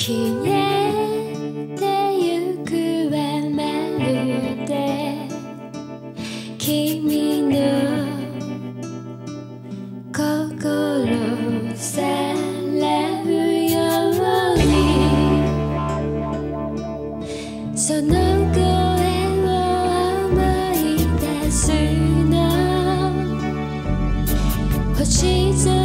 消えてゆくはまるで。君の心さらうように。その声を思い出すの。星空